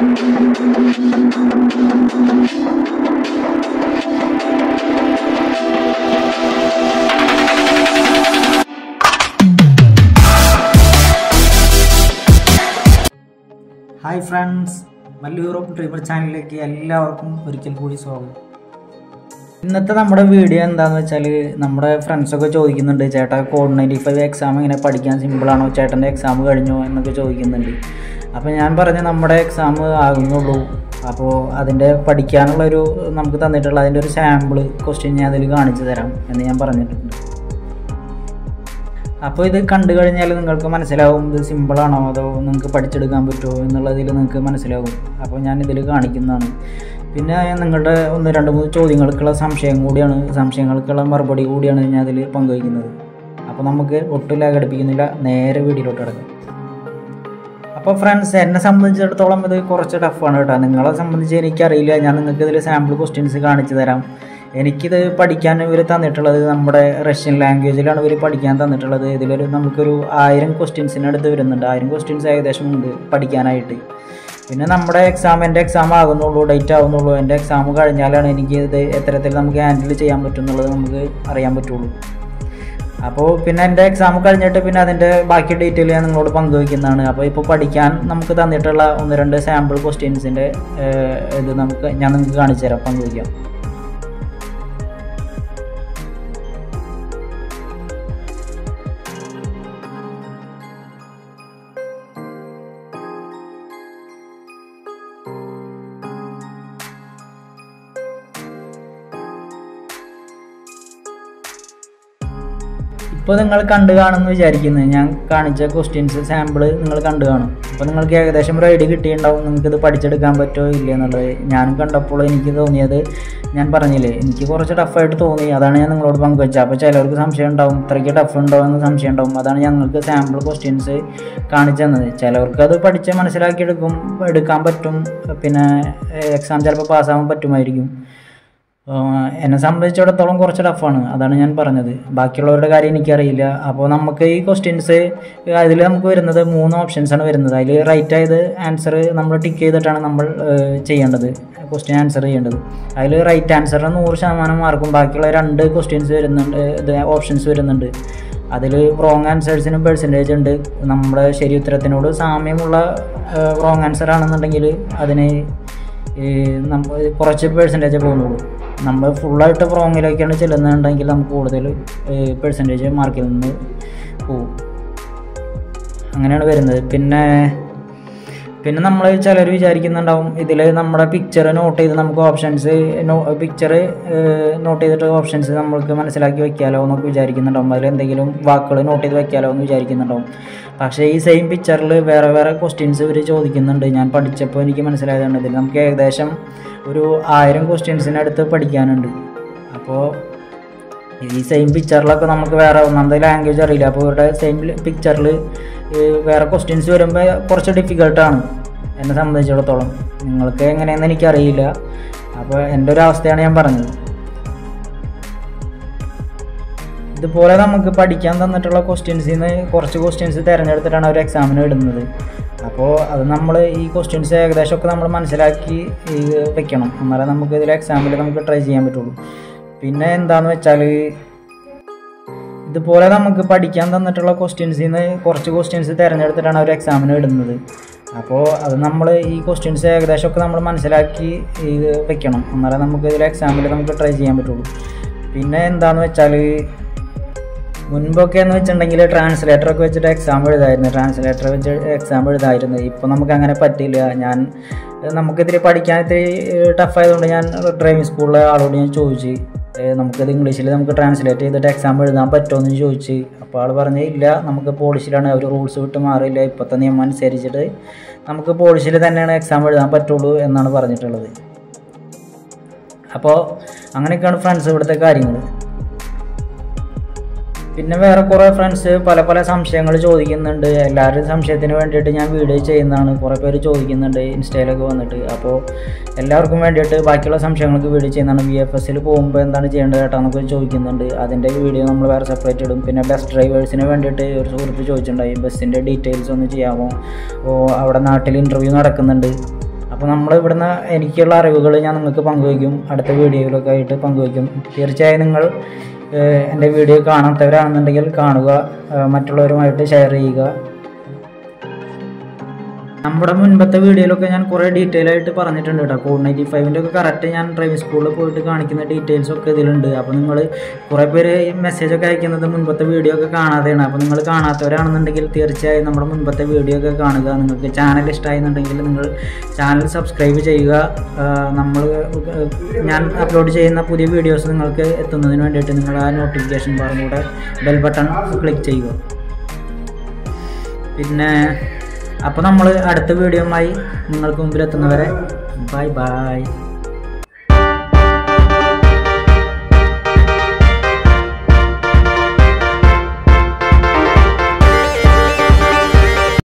Hi friends Mallu Europe dreamer ചാനലിലേക്ക് എല്ലാവർക്കും ഒരിക്കൽ കൂടി സ്വാഗതം. ഇന്നത്തെ നമ്മുടെ വീഡിയോ എന്താണെന്ന് വെച്ചാൽ നമ്മുടെ ഫ്രണ്ട്സൊക്കെ ചോദിക്കുന്നുണ്ട് ചേട്ടാ കോഡ് നയന്റി ഫൈവ് എക്സാം ഇങ്ങനെ പഠിക്കാൻ സിമ്പിളാണോ ചേട്ടന്റെ എക്സാം കഴിഞ്ഞോ? എന്നൊക്കെ ചോദിക്കുന്നുണ്ട്. അപ്പോൾ ഞാൻ പറഞ്ഞു നമ്മുടെ എക്സാം ആകുന്നുള്ളൂ. അപ്പോൾ അതിന്റെ പഠിക്കാനുള്ളൊരു നമുക്ക് തന്നിട്ടുള്ള അതിന്റെ ഒരു സാമ്പിൾ ക്വസ്റ്റ്യൻ ഞാൻ അതിൽ കാണിച്ചു തരാം എന്ന് ഞാൻ പറഞ്ഞിട്ടുണ്ട്. അപ്പോൾ ഇത് കണ്ടു കഴിഞ്ഞാൽ നിങ്ങൾക്ക് മനസ്സിലാവും ഇത് സിമ്പിളാണോ അതോ നിങ്ങൾക്ക് പഠിച്ചെടുക്കാൻ പറ്റുമോ എന്നുള്ളതിൽ നിങ്ങൾക്ക് മനസ്സിലാവും. അപ്പോൾ ഞാൻ ഇതിൽ കാണിക്കുന്നതാണ്. പിന്നെ നിങ്ങളുടെ ഒന്ന് രണ്ട് മൂന്ന് ചോദ്യങ്ങൾക്കുള്ള സംശയം കൂടിയാണ്. സംശയങ്ങൾക്കുള്ള മറുപടി കൂടിയാണ് ഞാൻ അതിൽ പങ്കുവയ്ക്കുന്നത്. അപ്പോൾ നമുക്ക് ഒട്ടും ലാഗടിപ്പിക്കുന്നില്ല. നേരെ വീട്ടിലോട്ട് കിടക്കാം. അപ്പോൾ ഫ്രണ്ട്സ് എന്നെ സംബന്ധിച്ചിടത്തോളം ഇത് കുറച്ച് ടഫാണ് കേട്ടോ. നിങ്ങളെ സംബന്ധിച്ച് എനിക്കറിയില്ല. ഞാൻ നിങ്ങൾക്ക് ഇതിൽ സാമ്പിൾ ക്വസ്റ്റ്യൻസ് കാണിച്ചു തരാം. എനിക്കിത് പഠിക്കാൻ ഇവർ തന്നിട്ടുള്ളത് നമ്മുടെ റഷ്യൻ ലാംഗ്വേജിലാണ് ഇവർ പഠിക്കാൻ തന്നിട്ടുള്ളത്. ഇതിലൊരു നമുക്കൊരു ആയിരം ക്വസ്റ്റ്യൻസിനടുത്ത് വരുന്നുണ്ട്. ആയിരം ക്വസ്റ്റ്യൻസ് ഏകദേശം ഉണ്ട് പഠിക്കാനായിട്ട്. പിന്നെ നമ്മുടെ എക്സാം എന്റെ എക്സാം ആകുന്നുള്ളൂ ഡേറ്റ് ആകുന്നുള്ളൂ. എന്റെ എക്സാം കഴിഞ്ഞാലാണ് എനിക്ക് ഇത് എത്തരത്തിൽ നമുക്ക് ഹാൻഡിൽ ചെയ്യാൻ പറ്റും എന്നുള്ളത് നമുക്ക് അറിയാൻ പറ്റുള്ളൂ. അപ്പോൾ പിന്നെ എന്റെ എക്സാം കഴിഞ്ഞിട്ട് പിന്നെ അതിന്റെ ബാക്കി ഡീറ്റെയിൽ ഞാൻ നിങ്ങളോട് പങ്കുവയ്ക്കുന്നതാണ്. അപ്പോൾ ഇപ്പോൾ പഠിക്കാൻ നമുക്ക് തന്നിട്ടുള്ള ഒന്ന് രണ്ട് സാമ്പിൾ ക്വസ്റ്റ്യൻസിന്റെ ഇത് നമുക്ക് ഞാൻ നിങ്ങൾക്ക് കാണിച്ചു തരാം പങ്കുവയ്ക്കാം. ഇപ്പോൾ നിങ്ങൾ കണ്ടു കാണുമെന്ന് വിചാരിക്കുന്നത് ഞാൻ കാണിച്ച ക്വസ്റ്റ്യൻസ് സാമ്പിൾ നിങ്ങൾ കണ്ടു കാണും. അപ്പോൾ നിങ്ങൾക്ക് ഏകദേശം ഒരു ഐഡിയ കിട്ടിയിട്ടുണ്ടാവും. നിങ്ങൾക്ക് ഇത് പഠിച്ചെടുക്കാൻ പറ്റുമോ ഇല്ല എന്നുള്ളത് ഞാനും കണ്ടപ്പോൾ എനിക്ക് തോന്നിയത് ഞാൻ പറഞ്ഞില്ലേ എനിക്ക് കുറച്ച് ടഫായിട്ട് തോന്നി. അതാണ് ഞാൻ നിങ്ങളോട് പങ്കുവച്ചത്. അപ്പോൾ ചിലവർക്ക് സംശയം ഉണ്ടാവും. ഇത്രയ്ക്ക് ടഫ് ഉണ്ടോ എന്ന് സംശയം ഉണ്ടാവും. അതാണ് ഞങ്ങൾക്ക് സാമ്പിൾ ക്വസ്റ്റ്യൻസ് കാണിച്ചു തന്നത്. ചിലവർക്ക് അത് പഠിച്ച് മനസ്സിലാക്കിയെടുക്കും എടുക്കാൻ പറ്റും. പിന്നെ എക്സാം ചിലപ്പോൾ പാസ്സാവാൻ പറ്റുമായിരിക്കും. എന്നെ സംബന്ധിച്ചിടത്തോളം കുറച്ച് ടഫാണ് അതാണ് ഞാൻ പറഞ്ഞത്. ബാക്കിയുള്ളവരുടെ കാര്യം എനിക്കറിയില്ല. അപ്പോൾ നമുക്ക് ഈ ക്വസ്റ്റ്യൻസ് അതിൽ നമുക്ക് വരുന്നത് മൂന്ന് ഓപ്ഷൻസാണ് വരുന്നത്. അതിൽ റൈറ്റ് ആയത് ആൻസർ നമ്മൾ ടിക്ക് ചെയ്തിട്ടാണ് നമ്മൾ ചെയ്യേണ്ടത്. ക്വസ്റ്റ്യൻ ആൻസർ ചെയ്യേണ്ടത്. അതിൽ റൈറ്റ് ആൻസറിന് നൂറ് ശതമാനം മാർക്കും ബാക്കിയുള്ള രണ്ട് ക്വസ്റ്റ്യൻസ് വരുന്നുണ്ട് ഇത് ഓപ്ഷൻസ് വരുന്നുണ്ട്. അതിൽ റോങ് ആൻസേഴ്സിന് പെർസെന്റേജ് ഉണ്ട്. നമ്മുടെ ശരി ഉത്തരത്തിനോട് സാമ്യമുള്ള റോങ് ആൻസർ ആണെന്നുണ്ടെങ്കിൽ അതിന് നമ്മൾ കുറച്ച് പെർസെന്റേജ് പോകുന്നുള്ളൂ. നമ്മൾ ഫുള്ളായിട്ട് റോങ്ങിലേക്കാണ് ചെല്ലുന്നുണ്ടെങ്കിൽ നമുക്ക് കൂടുതൽ പെർസെന്റേജ് മാർക്കിൽ നിന്ന് പോവും. അങ്ങനെയാണ് വരുന്നത്. പിന്നെ പിന്നെ നമ്മൾ ചിലർ വിചാരിക്കുന്നുണ്ടാവും ഇതിൽ നമ്മുടെ പിക്ചർ നോട്ട് ചെയ്ത് നമുക്ക് ഓപ്ഷൻസ് പിക്ചർ നോട്ട് ചെയ്തിട്ട് ഓപ്ഷൻസ് നമ്മൾക്ക് മനസ്സിലാക്കി വെക്കാലോ എന്നൊക്കെ വിചാരിക്കുന്നുണ്ടാവും. അതിൽ എന്തെങ്കിലും വാക്കുകൾ നോട്ട് ചെയ്ത് വെക്കാലോ എന്ന് വിചാരിക്കുന്നുണ്ടാവും. പക്ഷേ ഈ സെയിം പിക്ചറിൽ വേറെ വേറെ ക്വസ്റ്റ്യൻസ് ഇവർ ചോദിക്കുന്നുണ്ട്. ഞാൻ പഠിച്ചപ്പോൾ എനിക്ക് മനസ്സിലായതാണ് ഇതിൽ നമുക്ക് ഏകദേശം ഒരു ആയിരം ക്വസ്റ്റ്യൻസിനടുത്ത് പഠിക്കാനുണ്ട്. അപ്പോൾ ഈ സെയിം പിക്ചറിലൊക്കെ നമുക്ക് വേറെ ഒന്നാമത്തെ ലാംഗ്വേജ് അറിയില്ല. അപ്പോൾ ഇവരുടെ സെയിം പിക്ചറിൽ വേറെ ക്വസ്റ്റ്യൻസ് വരുമ്പോൾ കുറച്ച് ഡിഫിക്കൽട്ടാണ് എന്നെ സംബന്ധിച്ചിടത്തോളം. നിങ്ങൾക്ക് എങ്ങനെയെന്ന് എനിക്കറിയില്ല. അപ്പോൾ എന്റെ ഒരു അവസ്ഥയാണ് ഞാൻ പറഞ്ഞത്. ഇതുപോലെ നമുക്ക് പഠിക്കാൻ തന്നിട്ടുള്ള ക്വസ്റ്റ്യൻസിൽ നിന്ന് കുറച്ച് ക്വസ്റ്റ്യൻസ് തിരഞ്ഞെടുത്തിട്ടാണ് അവർ എക്സാമിന് ഇടുന്നത്. അപ്പോൾ അത് നമ്മൾ ഈ ക്വസ്റ്റ്യൻസ് ഏകദേശമൊക്കെ നമ്മൾ മനസ്സിലാക്കി വെക്കണം. എന്നാലേ നമുക്ക് ഇതിൽ എക്സാമിൽ നമുക്ക് ട്രൈ ചെയ്യാൻ പറ്റുള്ളൂ. പിന്നെ എന്താന്ന് വെച്ചാൽ ഇതുപോലെ നമുക്ക് പഠിക്കാൻ തന്നിട്ടുള്ള ക്വസ്റ്റ്യൻസിൽ നിന്ന് കുറച്ച് ക്വസ്റ്റ്യൻസ് തിരഞ്ഞെടുത്തിട്ടാണ് അവർ എക്സാമിന് ഇടുന്നത്. അപ്പോൾ അത് നമ്മൾ ഈ ക്വസ്റ്റ്യൻസ് ഏകദേശമൊക്കെ നമ്മൾ മനസ്സിലാക്കി ഇത് വെക്കണം. എന്നാലേ നമുക്ക് ഇതിൽ എക്സാമിൽ നമുക്ക് ട്രൈ ചെയ്യാൻ പറ്റുള്ളൂ. പിന്നെ എന്താണെന്ന് വെച്ചാൽ മുൻപൊക്കെ എന്ന് വെച്ചിട്ടുണ്ടെങ്കിൽ ട്രാൻസ്ലേറ്റർ ഒക്കെ വെച്ചിട്ട് എക്സാം എഴുതായിരുന്നു. ട്രാൻസ്ലേറ്റർ വെച്ച് എക്സാം എഴുതായിരുന്നു. ഇപ്പോൾ നമുക്ക് അങ്ങനെ പറ്റില്ല ഞാൻ നമുക്കിതിരി പഠിക്കാൻ ഇത്തിരി ടഫായതുകൊണ്ട് ഞാൻ ഡ്രൈവിംഗ് സ്കൂളിലെ ആളോട് ഞാൻ ചോദിച്ചു നമുക്കത് ഇംഗ്ലീഷിൽ നമുക്ക് ട്രാൻസ്ലേറ്റ് ചെയ്തിട്ട് എക്സാം എഴുതാൻ പറ്റുമോ എന്ന് ചോദിച്ച്. അപ്പോൾ ആൾ പറഞ്ഞു ഇല്ല നമുക്ക് പോളിഷിലാണ് അവർ റൂൾസ് വിട്ട് മാറിയില്ല ഇപ്പോഴത്തെ നിയമം അനുസരിച്ചിട്ട് നമുക്ക് പോളിഷിൽ തന്നെയാണ് എക്സാം എഴുതാൻ പറ്റുള്ളൂ എന്നാണ് പറഞ്ഞിട്ടുള്ളത്. അപ്പോൾ അങ്ങനെയൊക്കെയാണ് ഫ്രണ്ട്സ് ഇവിടുത്തെ കാര്യങ്ങൾ പിന്നെ വേറെ കുറേ ഫ്രണ്ട്സ് പല പല സംശയങ്ങൾ ചോദിക്കുന്നുണ്ട്. എല്ലാവരുടെയും സംശയത്തിന് വേണ്ടിയിട്ട് ഞാൻ വീഡിയോ ചെയ്യുന്നതാണ്. കുറേ പേര് ചോദിക്കുന്നുണ്ട് ഇൻസ്റ്റയിലൊക്കെ വന്നിട്ട്. അപ്പോൾ എല്ലാവർക്കും വേണ്ടിയിട്ട് ബാക്കിയുള്ള സംശയങ്ങൾക്ക് വീഡിയോ ചെയ്യുന്നതാണ്. ബി എഫ് എസ്സിൽ പോകുമ്പോൾ എന്താണ് ചെയ്യേണ്ടത് കേട്ടോ എന്നൊക്കെ ചോദിക്കുന്നുണ്ട്. അതിന്റെ വീഡിയോ നമ്മൾ വേറെ സെപ്പറേറ്റ് ഇടും. പിന്നെ ബസ് ഡ്രൈവേഴ്സിന് വേണ്ടിയിട്ട് ഒരു സുഹൃത്ത് ചോദിച്ചിട്ടുണ്ടായി. ബസ്സിന്റെ ഡീറ്റെയിൽസ് ഒന്ന് ചെയ്യാമോ? ഓ അവിടെ നാട്ടിൽ ഇന്റർവ്യൂ നടക്കുന്നുണ്ട്. അപ്പോൾ അപ്പോൾ നമ്മൾ ഇവിടുന്ന് എനിക്കുള്ള അറിവുകൾ ഞാൻ നിങ്ങൾക്ക് പങ്കുവയ്ക്കും. അടുത്ത വീഡിയോയിലൊക്കെ ആയിട്ട് പങ്കുവയ്ക്കും. തീർച്ചയായും നിങ്ങൾ എന്റെ വീഡിയോ കാണാത്തവരാണെന്നുണ്ടെങ്കിൽ കാണുക മറ്റുള്ളവരുമായിട്ട് ഷെയർ ചെയ്യുക. നമ്മുടെ മുൻപത്തെ വീഡിയോയിലൊക്കെ ഞാൻ കുറേ ഡീറ്റെയിൽ ആയിട്ട് പറഞ്ഞിട്ടുണ്ട് കേട്ടോ. കോഡ് നയന്റി ഫൈവിന്റെ ഒക്കെ കറക്റ്റ് ഞാൻ ഡ്രൈവിംഗ് സ്കൂളിൽ പോയിട്ട് കാണിക്കുന്ന ഡീറ്റെയിൽസ് ഒക്കെ ഇതിലുണ്ട്. അപ്പോൾ നിങ്ങൾ കുറേ പേര് മെസ്സേജ് ഒക്കെ അയക്കുന്നത് മുൻപത്തെ വീഡിയോ ഒക്കെ കാണാതെയാണ്. അപ്പോൾ നിങ്ങൾ കാണാത്തവരാണെന്നുണ്ടെങ്കിൽ തീർച്ചയായും നമ്മുടെ മുൻപത്തെ വീഡിയോ ഒക്കെ കാണുക. നിങ്ങൾക്ക് ചാനൽ ഇഷ്ടമായെന്നുണ്ടെങ്കിൽ നിങ്ങൾ ചാനൽ സബ്സ്ക്രൈബ് ചെയ്യുക. നമ്മൾ ഞാൻ അപ്ലോഡ് ചെയ്യുന്ന പുതിയ വീഡിയോസ് നിങ്ങൾക്ക് എത്തുന്നതിന് വേണ്ടിയിട്ട് നിങ്ങൾ ആ നോട്ടിഫിക്കേഷൻ ബാറും കൂടെ ബെൽ ബട്ടൺ ക്ലിക്ക് ചെയ്യുക. പിന്നെ അപ്പോൾ നമ്മൾ അടുത്ത വീഡിയോയുമായി നിങ്ങൾക്ക് മുമ്പിൽ എത്തുന്നവരെ ബൈ ബൈ